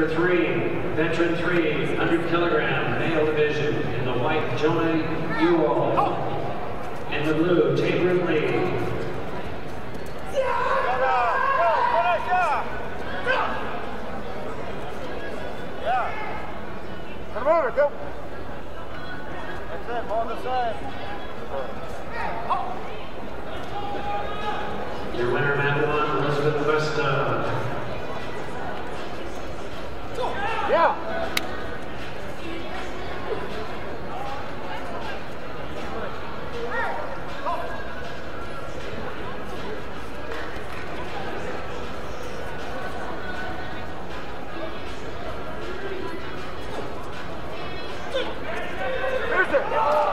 Number three, veteran three, 100 kilogram male division. In the white, Jonah Ewell. In the blue, Taybren Lee. Go. That's it, on the side. Your winner, Matt Yeah. There's it.